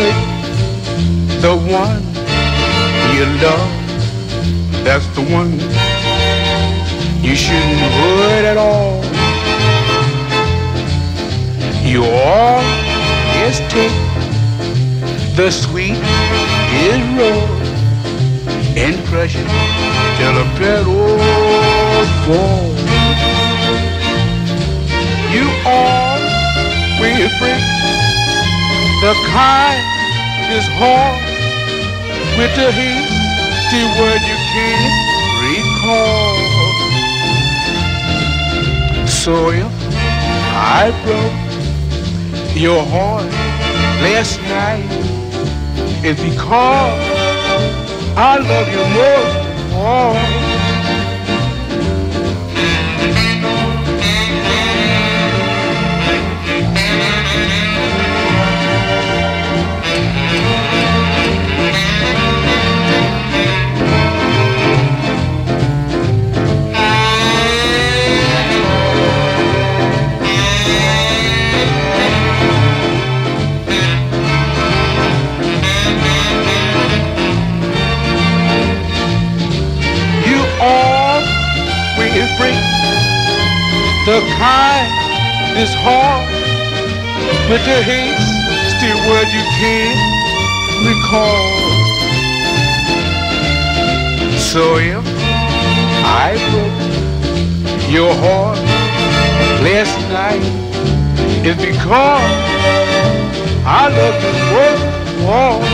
the one you love, that's the one you shouldn't hurt at all. You always take the sweet is raw and crush it till the petals fall. You always break the kind is hard with the hasty word you can't recall. So if I broke your heart last night, it's because I love you more. The kind is hard, but the hate's still word you can't recall. So if I broke your heart last night, it's because I love you more.